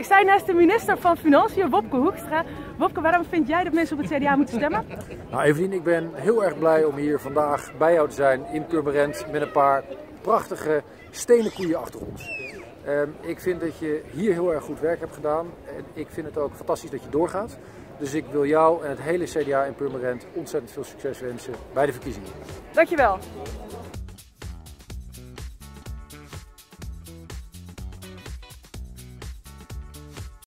Ik sta naast de minister van Financiën, Wopke Hoekstra. Wopke, waarom vind jij dat mensen op het CDA moeten stemmen? Nou Evelien, ik ben heel erg blij om hier vandaag bij jou te zijn in Purmerend met een paar prachtige stenen koeien achter ons. Ehm, ik vind dat je hier heel erg goed werk hebt gedaan en ik vind het ook fantastisch dat je doorgaat. Dus ik wil jou en het hele CDA in Purmerend ontzettend veel succes wensen bij de verkiezingen. Dankjewel.